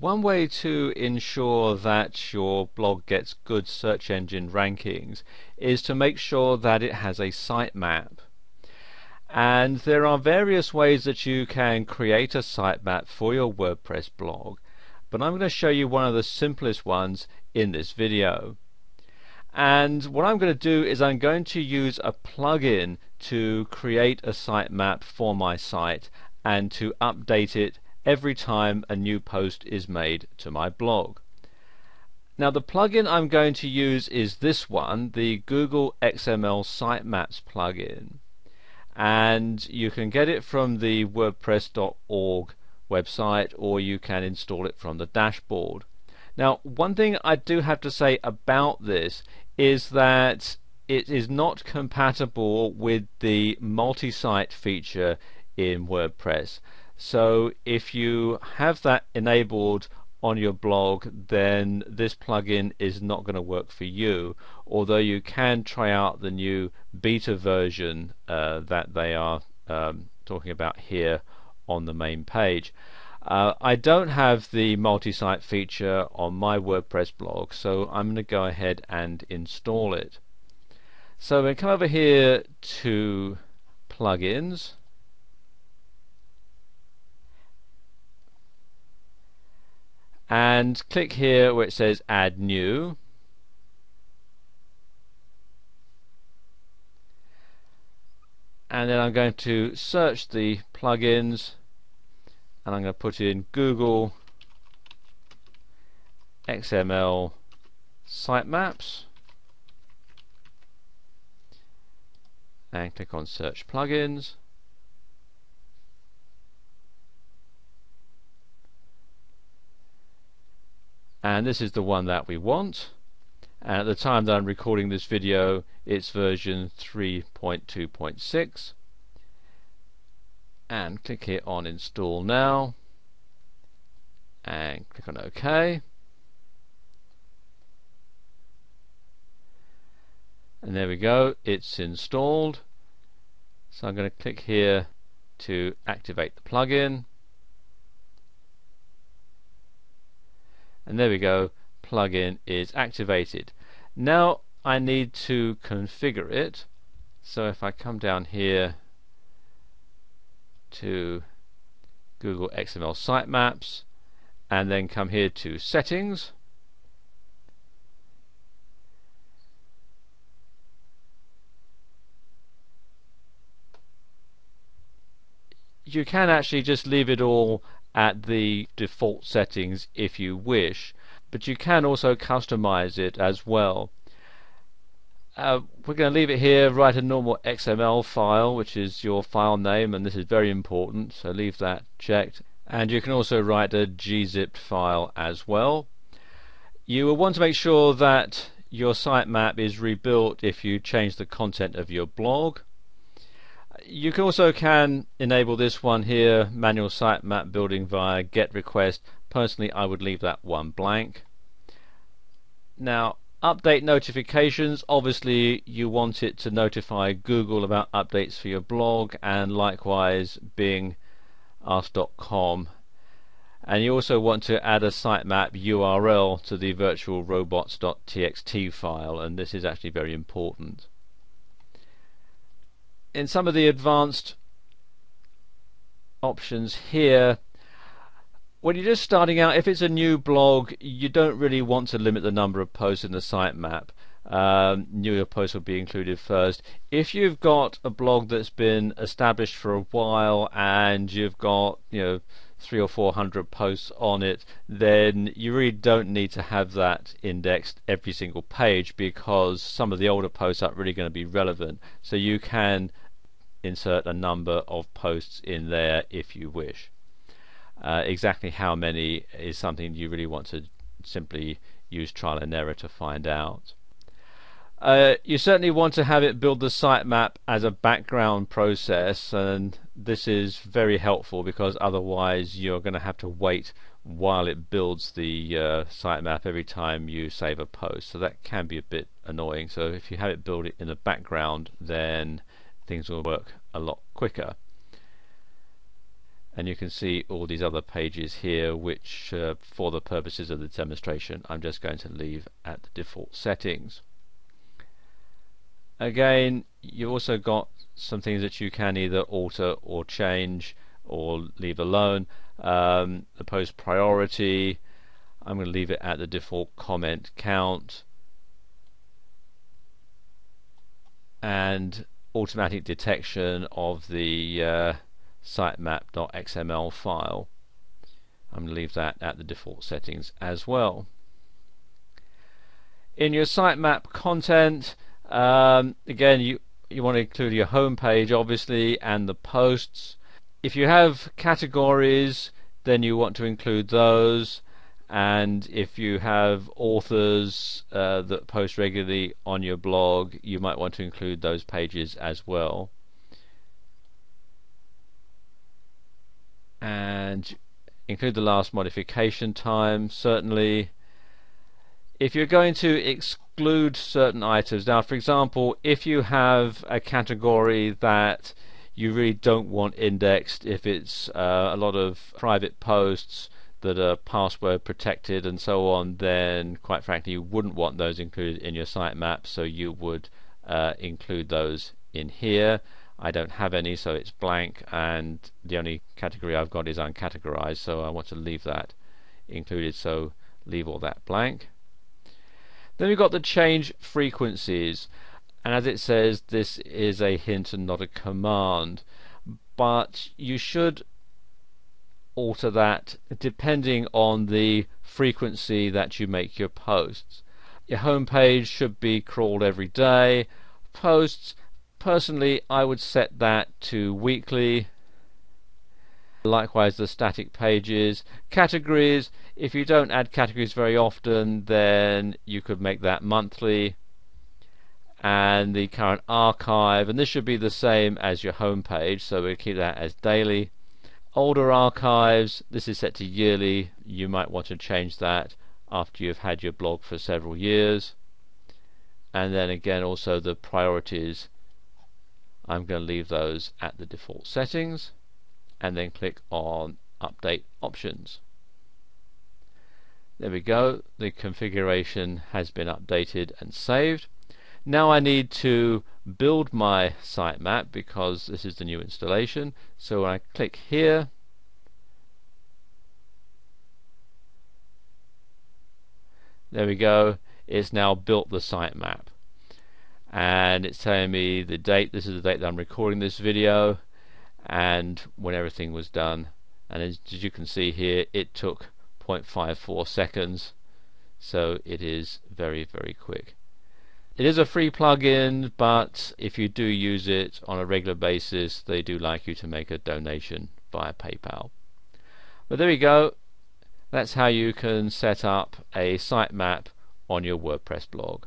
One way to ensure that your blog gets good search engine rankings is to make sure that it has a sitemap. And there are various ways that you can create a sitemap for your WordPress blog, but I'm going to show you one of the simplest ones in this video. And what I'm going to do is I'm going to use a plugin to create a sitemap for my site and to update it every time a new post is made to my blog. Now the plugin I'm going to use is this one, the Google XML Sitemaps plugin and you can get it from the WordPress.org website or you can install it from the dashboard. Now, one thing I do have to say about this is that it is not compatible with the multi site feature in WordPress. So, if you have that enabled on your blog, then this plugin is not going to work for you. Although you can try out the new beta version uh, that they are um, talking about here on the main page. Uh, I don't have the multi-site feature on my WordPress blog, so I'm going to go ahead and install it. So we come over here to plugins and click here where it says add new. And then I'm going to search the plugins. And I'm going to put in Google XML sitemaps. And click on search plugins and this is the one that we want. And at the time that I'm recording this video it's version 3.2.6 and click here on install now. And click on OK. And there we go. It's installed. So I'm going to click here to activate the plugin and there we go. Plugin is activated. Now I need to configure it. So if I come down here to Google XML sitemaps and then come here to settings you can actually just leave it all at the default settings if you wish but you can also customize it as well. Uh, we're going to leave it here write a normal XML file which is your file name and this is very important so leave that checked. And you can also write a gzipped file as well. You will want to make sure that your sitemap is rebuilt if you change the content of your blog you can also can enable this one here manual sitemap building via get request. Personally I would leave that one blank. Now update notifications. Obviously you want it to notify Google about updates for your blog and likewise Bing ask.com and you also want to add a sitemap URL to the virtual robots.txt file and this is actually very important in some of the advanced options here when you're just starting out if it's a new blog you don't really want to limit the number of posts in the sitemap um, newer posts will be included first if you've got a blog that's been established for a while and you've got you know three or four hundred posts on it, then you really don't need to have that indexed every single page because some of the older posts aren't really going to be relevant. So you can insert a number of posts in there if you wish. Uh, exactly how many is something you really want to simply use trial and error to find out. Uh, you certainly want to have it build the sitemap as a background process and this is very helpful because otherwise you're going to have to wait while it builds the uh, sitemap every time you save a post so that can be a bit annoying so if you have it build it in the background then things will work a lot quicker. And you can see all these other pages here which uh, for the purposes of the demonstration I'm just going to leave at the default settings. Again you've also got some things that you can either alter or change or leave alone. Um, the post priority I'm going to leave it at the default comment count. And automatic detection of the uh, sitemap.xml file. I'm going to leave that at the default settings as well. In your sitemap content, um, again, you you want to include your home page, obviously, and the posts. If you have categories, then you want to include those. And if you have authors uh, that post regularly on your blog, you might want to include those pages as well. and include the last modification time certainly if you're going to exclude certain items now for example if you have a category that you really don't want indexed if it's uh, a lot of private posts that are password protected and so on then quite frankly you wouldn't want those included in your sitemap. So you would uh, include those in here. I don't have any so it's blank. And the only category I've got is uncategorized. So I want to leave that included. So leave all that blank. Then we've got the change frequencies. And as it says this is a hint and not a command. But you should alter that depending on the frequency that you make your posts your home page should be crawled every day posts Personally, I would set that to weekly. Likewise, the static pages. Categories, if you don't add categories very often, then you could make that monthly. And the current archive, and this should be the same as your home page, so we'll keep that as daily. Older archives, this is set to yearly. You might want to change that after you've had your blog for several years. And then again, also the priorities. I'm going to leave those at the default settings and then click on update options. There we go. The configuration has been updated and saved now I need to build my sitemap because this is the new installation. So I click here there we go. It's now built the sitemap. And it's telling me the date. This is the date that I'm recording this video and when everything was done. And as, you can see here it took 0.54 seconds. So it is very very quick it is a free plugin but if you do use it on a regular basis they do like you to make a donation via PayPal. But there we go. That's how you can set up a sitemap on your WordPress blog